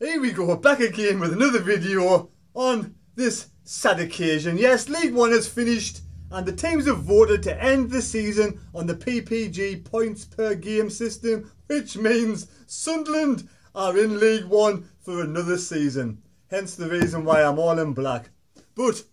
here we go, back again with another video on this sad occasion. Yes, League One has finished and the teams have voted to end the season on the PPG points per game system, which means Sunderland are in League One for another season. Hence the reason why I'm all in black. But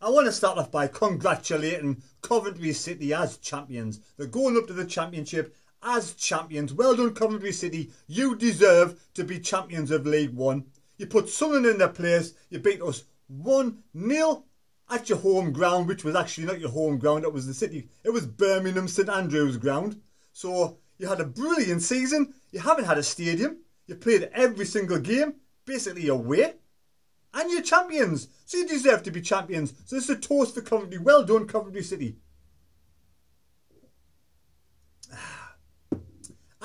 I want to start off by congratulating Coventry City as champions. They're going up to the championship as champions. Well done, Coventry City. You deserve to be champions of League One. You put Sunderland in their place. You beat us 1 0 at your home ground, which was actually not your home ground. It was the city. It was Birmingham St Andrews ground. So you had a brilliant season. You haven't had a stadium. You played every single game, basically away. And you're champions. So you deserve to be champions. So this is a toast for Coventry. Well done, Coventry City.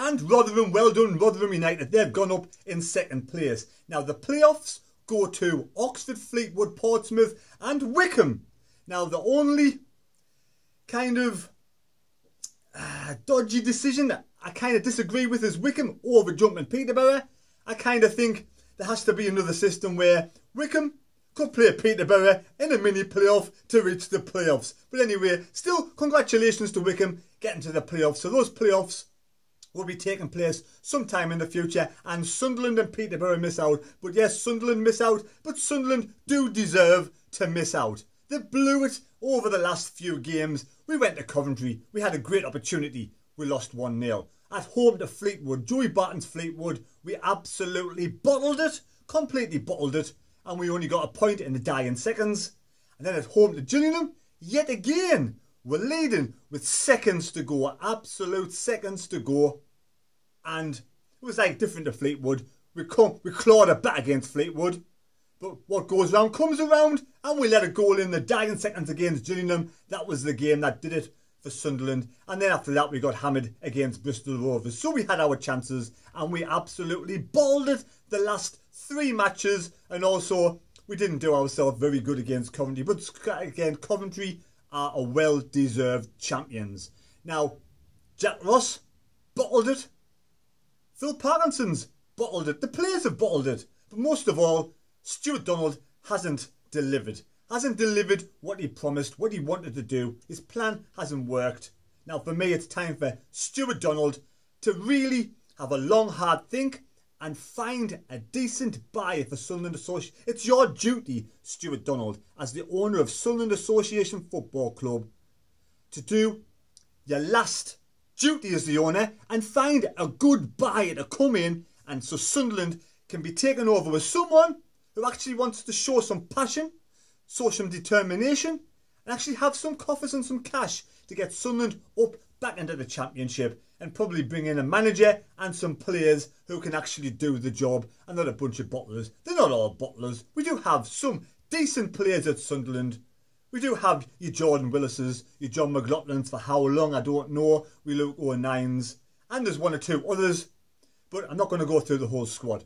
And Rotherham, well done, Rotherham United. They've gone up in second place. Now, the playoffs go to Oxford, Fleetwood, Portsmouth, and Wycombe. Now, the only kind of uh, dodgy decision that I kind of disagree with is Wycombe over jumping Peterborough. I kind of think there has to be another system where Wycombe could play Peterborough in a mini playoff to reach the playoffs. But anyway, still, congratulations to Wycombe getting to the playoffs. So those playoffs will be taking place sometime in the future and Sunderland and Peterborough miss out. But yes, Sunderland miss out, but Sunderland do deserve to miss out. They blew it over the last few games. We went to Coventry. We had a great opportunity. We lost 1-0. At home to Fleetwood, Joey Barton's Fleetwood, we absolutely bottled it, completely bottled it, and we only got a point in the dying seconds. And then at home to Gillingham, yet again, we're leading with seconds to go, absolute seconds to go. And it was like different to Fleetwood. We come, we clawed it back against Fleetwood. But what goes around comes around, and we let a goal in the dying seconds against Gillingham. That was the game that did it for Sunderland. And then after that, we got hammered against Bristol Rovers. So we had our chances, and we absolutely balled it the last three matches. And also, we didn't do ourselves very good against Coventry. But again, Coventry are a well-deserved champions. Now, Jack Ross bottled it. Phil Parkinson's bottled it. The players have bottled it. But most of all, Stewart Donald hasn't delivered. Hasn't delivered what he promised, what he wanted to do. His plan hasn't worked. Now, for me, it's time for Stewart Donald to really have a long, hard think and find a decent buyer for Sunderland Association. It's your duty, Stewart Donald, as the owner of Sunderland Association Football Club, to do your last duty as the owner and find a good buyer to come in and so Sunderland can be taken over with someone who actually wants to show some passion, show some determination and actually have some coffers and some cash to get Sunderland up back into the championship and probably bring in a manager and some players who can actually do the job and not a bunch of bottlers. They're not all bottlers. We do have some decent players at Sunderland. We do have your Jordan Willis's, your Jon McLaughlin's for how long, I don't know. We Luke oh nines. And there's one or two others. But I'm not going to go through the whole squad.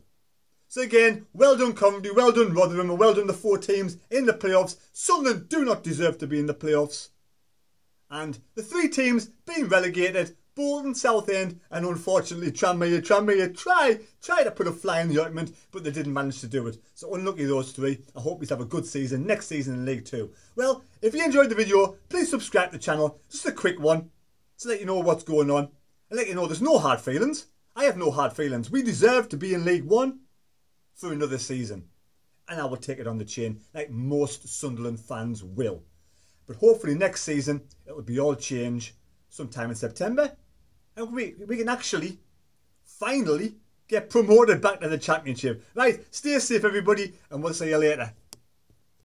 So again, well done Coventry, well done Rotherham, and well done the four teams in the playoffs. Sunderland do not deserve to be in the playoffs. And the three teams being relegated, Bolton, Southend, and unfortunately Tranmere. Tranmere try, try to put a fly in the ointment, but they didn't manage to do it. So unlucky those three. I hope you have a good season next season in League 2. Well, if you enjoyed the video, please subscribe to the channel. Just a quick one, to let you know what's going on. And let you know there's no hard feelings. I have no hard feelings. We deserve to be in League 1 for another season. And I will take it on the chin, like most Sunderland fans will. But hopefully next season it will be all change sometime in September. And we, we can actually finally get promoted back to the championship. Right, stay safe everybody and we'll see you later.